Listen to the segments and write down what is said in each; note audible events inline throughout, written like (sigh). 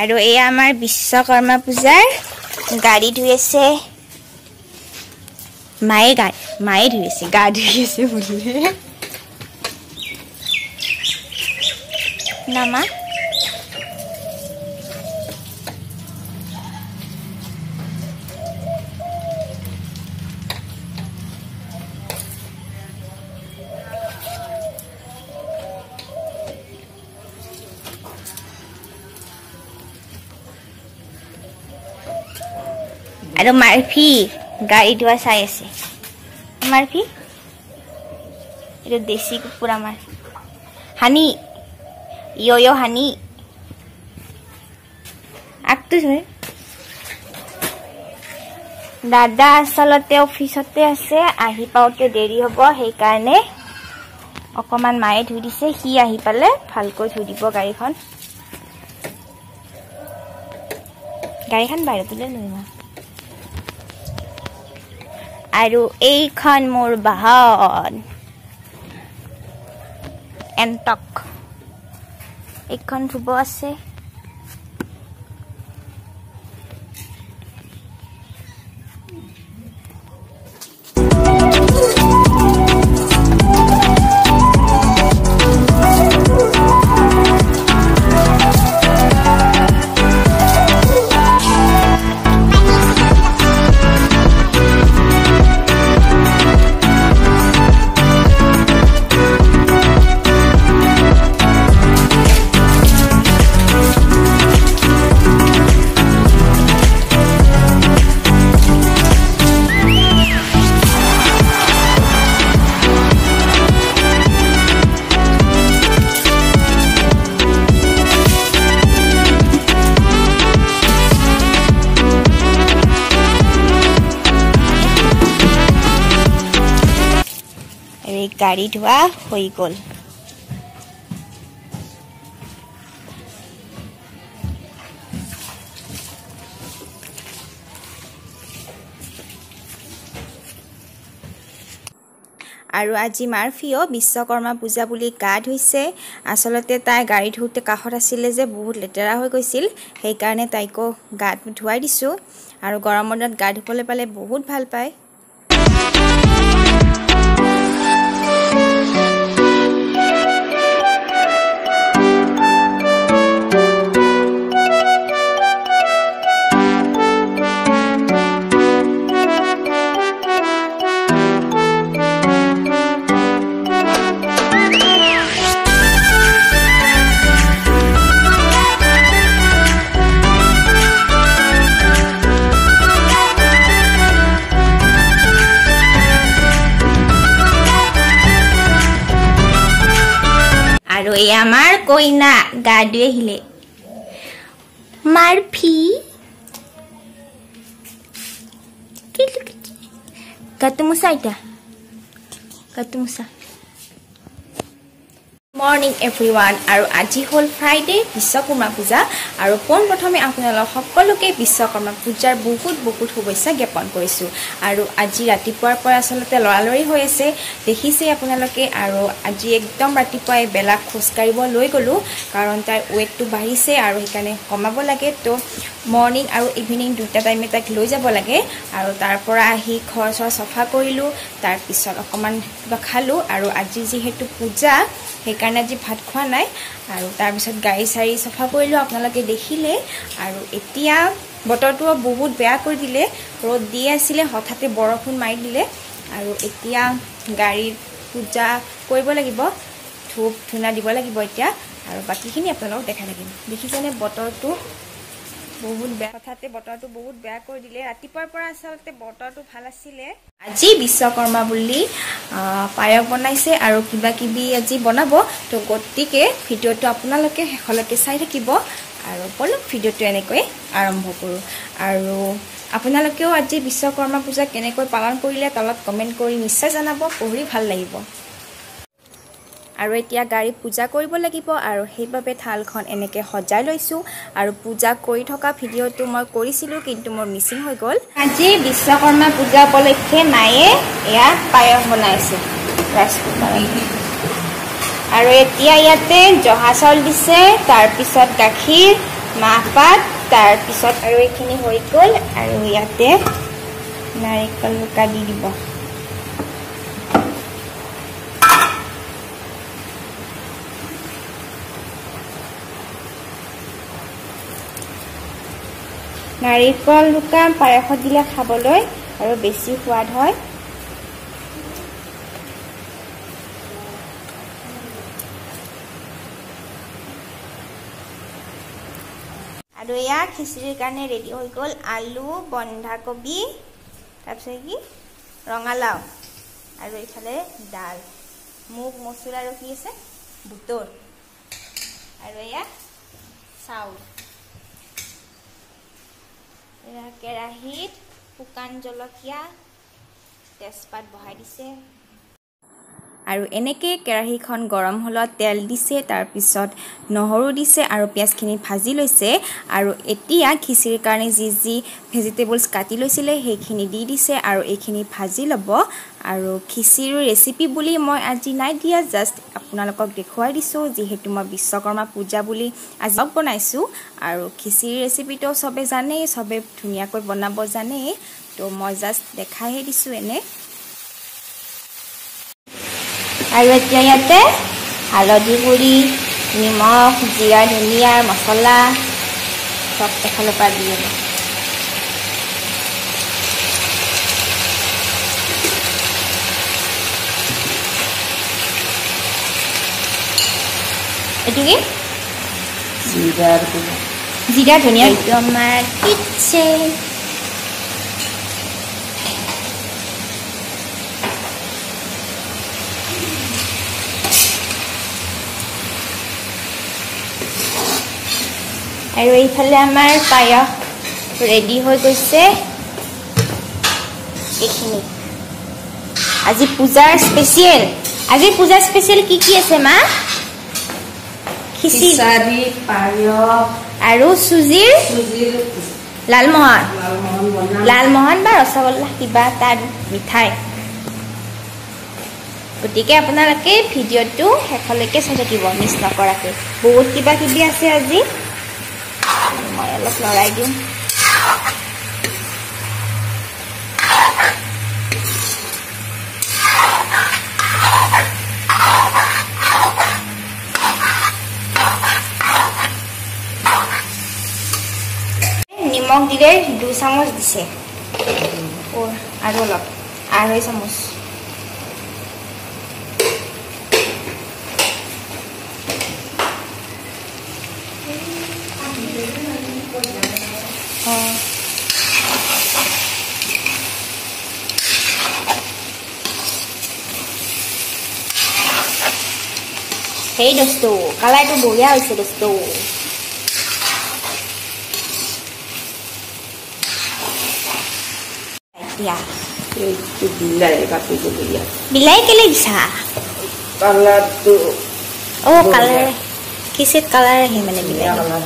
আৰু এয়া আমাৰ বিশ্বকৰ্মা পূজাৰ গাড়ী ধুই আছে। মায়ে গা মায়ে ধুই আছে গা ধুই আছে বোলে। নামা? আৰু মাৰফি গাড়ী ধোৱা চাই আছে মাৰফি এইটো দেশী কুকুৰ আমাৰ হানি ইয় ইয় হানি আগটো ধৰে দাদা আচলতে অফিচতে আছে আহি পাওঁতে দেৰি হ'ব সেইকাৰণে অকণমান মায়ে ধুই দিছে সি আহি পালে ভালকৈ ধুই দিব গাড়ীখন গাড়ীখন বাহিৰতলৈ লৈ যাওঁ আৰু এইখন মোৰ বাহন। এণ্টক এইখন ধুব আছে। গাড়ী ধোৱা হৈ গ'ল। আৰু আজি মাৰফিও বিশ্বকৰ্মা পূজা বুলি গা ধুইছে। আচলতে তাই গাড়ী ধুওঁতে কাষত আছিলে যে বহুত লেতেৰা হৈ গৈছিল সেইকাৰণে তাইকো গাত ধুৱাই দিছোঁ। আৰু গৰমৰ দিনত গা ধুবলৈ পালে বহুত ভাল পায়। আমাৰ কইনা গা ধুই আহিলে মাৰফি গাটো মোচা এতিয়া গাটো মোচা মৰ্ণিং এভৰি ওৱান আৰু আজি হ'ল ফ্ৰাইডে বিশ্বকৰ্মা পূজা। আৰু পোনপ্ৰথমে আপোনালোক সকলোকে বিশ্বকৰ্মা পূজাৰ বহুত বহুত শুভেচ্ছা জ্ঞাপন কৰিছোঁ। আৰু আজি ৰাতিপুৱাৰ পৰা আচলতে লৰালৰি হৈ আছে দেখিছেই আপোনালোকে। আৰু আজি একদম ৰাতিপুৱাই বেলা খোজকাঢ়িব লৈ গ'লোঁ কাৰণ তাইৰ ৱেটটো বাঢ়িছে আৰু সেইকাৰণে কমাব লাগে। তো মৰ্ণিং আৰু ইভিনিং দুটা টাইমে তাইক লৈ যাব লাগে। আৰু তাৰ পৰা আহি ঘৰ চৰ চফা কৰিলোঁ। তাৰপিছত অকণমান কিবা খালোঁ। আৰু আজি যিহেতু পূজা সেইকাৰণে আজি ভাত খোৱা নাই। আৰু তাৰপিছত গাড়ী চাড়ী চফা কৰিলোঁ। আপোনালোকে দেখিলে। আৰু এতিয়া বতৰটো বহুত বেয়া কৰি দিলে। ৰ'দ দি আছিলে। হঠাতে বৰষুণ মাৰি দিলে। আৰু এতিয়া গাড়ীত পূজা কৰিব লাগিব। ধূপ ধূনা দিব লাগিব এতিয়া। আৰু বাকীখিনি আপোনালোকক দেখাই থাকিম। দেখিছেনে বতৰটো? বহুত বেয়া। হঠাতে বতৰটো বহুত বেয়া কৰি দিলে। ৰাতিপুৱাৰ পৰা আচলতে বতৰটো ভাল আছিলে। আজি বিশ্বকৰ্মা বুলি পায়স বনাইছে আৰু কিবা কিবি আজি বনাব। তো গতিকে ভিডিঅ'টো আপোনালোকে শেষলৈকে চাই থাকিব। আৰু বলক ভিডিঅ'টো এনেকৈ আৰম্ভ কৰোঁ। আৰু আপোনালোকেও আজি বিশ্বকৰ্মা পূজা কেনেকৈ পালন কৰিলে তলত কমেণ্ট কৰি নিশ্চয় জনাব। পঢ়ি ভাল লাগিব। আৰু এতিয়া গাড়ী পূজা কৰিব লাগিব আৰু সেইবাবে থালখন এনেকৈ সজাই লৈছোঁ আৰু পূজা কৰি থকা ভিডিঅ'টো মই কৰিছিলোঁ কিন্তু মোৰ মিচিং হৈ গ'ল। আজি বিশ্বকৰ্মা পূজা উপলক্ষে মায়ে এয়া পায়স বনাইছে। ৰাইচ আৰু এতিয়া ইয়াতে জহা চাউল দিছে তাৰপিছত গাখীৰ মাহপাত তাৰপিছত আৰু এইখিনি হৈ গ'ল আৰু ইয়াতে নাৰিকল ৰুকা দি দিব। নাৰিকল ৰুকা পায়সত দিলে খাবলৈ আৰু বেছি সোৱাদ হয়। আৰু এয়া খিচিৰিৰ কাৰণে ৰেডি হৈ গ'ল আলু বন্ধাকবি তাৰপিছত কি? ৰঙালাও আৰু এইফালে ডাল মুগ মচুৰ আৰু কি আছে? বুটৰ। আৰু এয়া চাউল। কেৰাহীত শুকান জলকীয়া তেজপাত বহাই দিছে। আৰু এনেকৈ কেৰাহীখন গৰম হ'লত তেল দিছে তাৰপিছত নহৰু দিছে আৰু পিঁয়াজখিনি ভাজি লৈছে আৰু এতিয়া খিচিৰিৰ কাৰণে যি যি ভেজিটেবলছ কাটি লৈছিলে সেইখিনি দি দিছে আৰু এইখিনি ভাজি ল'ব আৰু খিচিৰিৰ ৰেচিপি বুলি মই আজি নাই দিয়া জাষ্ট আপোনালোকক দেখুৱাই দিছোঁ যিহেতু মই বিশ্বকৰ্মা পূজা বুলি আজি বনাইছোঁ আৰু খিচিৰিৰ ৰেচিপিটো চবে জানেই চবে ধুনীয়াকৈ বনাব জানেই তো মই জাষ্ট দেখাইহে দিছোঁ এনে। আৰু এতিয়া ইয়াতে হালধি গুড়ি নিমখ জিৰা ধনিয়া মছলা চব এফালৰ পৰা দি দিব এইটো কি? জিৰা ধনিয়া। এইটো আমাৰ কিটচেন। আৰু এইফালে আমাৰ পায়স ৰেডি হৈ গৈছে। এইখিনি। আজি পূজাৰ স্পেচিয়েল আজি পূজাৰ স্পেচিয়েল কি কি আছে মা? খিচিৰি। পায়স। আৰু চুজিৰ লালমোহন। লালমোহন বা ৰসগোল্লা কিবা তাৰ মিঠাই। গতিকে আপোনালোকে ভিডিঅ'টো শেষলৈকে চাই থাকিব মিছ নকৰাকৈ। বহুত কিবা কিবি আছে আজি। মই অলপ লৰাই দিওঁ নিমখ দিলে দুই চামুচ দিছে অ, আৰু অলপ আঢ়ৈ চামুচ Okay, dos to. Kalau itu buaya, itu dos to. Ya. Itu bila ya tapi itu beli ya? Bila ke kalian bisa? Kalau itu. Oh, kalau kisit kalau yang mana bila bilai?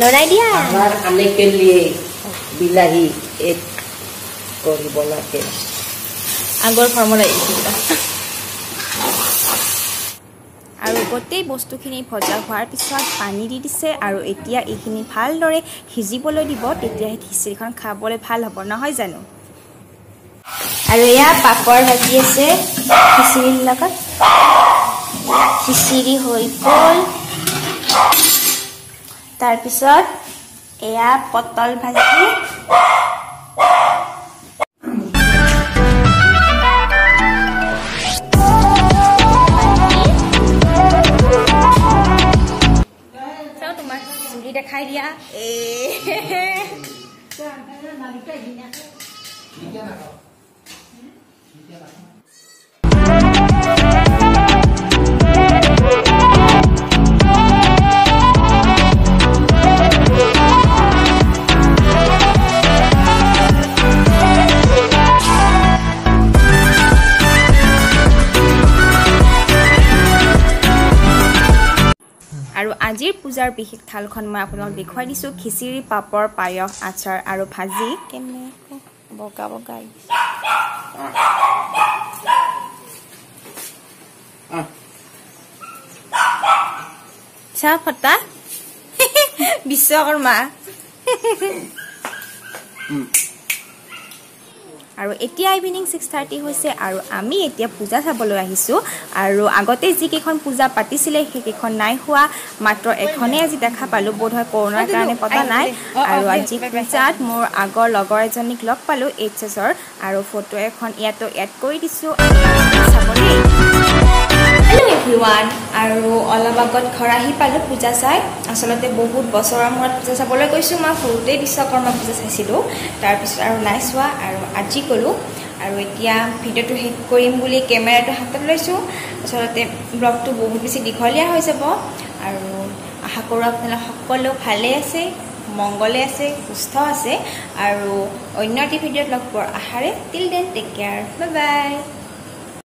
Lorai dia. Kalau aneh kelih bilahi et koribolatet. আগৰ formula আৰু গোটেই বস্তুখিনি ভজা হোৱাৰ পিছত পানী দি দিছে আৰু এতিয়া এইখিনি ভালদৰে সিজিবলৈ দিব তেতিয়াহে খিচিৰিখন খাবলৈ ভাল হ'ব নহয় জানো? আৰু এয়া পাপৰ ভাজি আছে খিচিৰিৰ লগত। খিচিৰি হৈ গ'ল। তাৰপিছত এয়া পটল ভাজি। পূজাৰ বিশেষ থালখন মই আপোনালোকক দেখুৱাই দিছোঁ। খিচিৰি পাপৰ পায়স আচাৰ আৰু ভাজি। কেনেকৈ? বগা বগা চা ফটা? (laughs) বিশ্বকৰ্মা। আৰু এতিয়া ইভিনিং ছিক্স থাৰ্টি হৈছে আৰু আমি এতিয়া পূজা চাবলৈ আহিছোঁ। আৰু আগতে যিকেইখন পূজা পাতিছিলে সেইকেইখন নাই হোৱা। মাত্ৰ এখনেই আজি দেখা পালোঁ। বোধহয় কৰোণাৰ কাৰণে পতা নাই। আৰু আজি পূজাত মোৰ আগৰ লগৰ এজনীক লগ পালোঁ এইচ এছৰ আৰু ফটো এখন ইয়াতো এড কৰি দিছোঁ। চাবলৈ এভৰিৱান আৰু ঘৰ আহি পালোঁ পূজা চাই। আচলতে বহুত বছৰৰ মূৰত পূজা চাবলৈ গৈছোঁ মই সৰুতেই বিশ্বকৰ্মা পূজা চাইছিলোঁ। তাৰপিছত আৰু নাই চোৱা আৰু আজি গ'লোঁ আৰু এতিয়া ভিডিঅ'টো শেষ কৰিম বুলি কেমেৰাটো হাতত লৈছোঁ। আচলতে ব্লগটো বহুত বেছি দীঘলীয়া হৈ যাব। আৰু আশা কৰোঁ আপোনালোক সকলো ভালে আছে মংগলে আছে সুস্থ আছে। আৰু অন্য এটি ভিডিঅ'ত লগ পোৱাৰ আশাৰে till then take care bye bye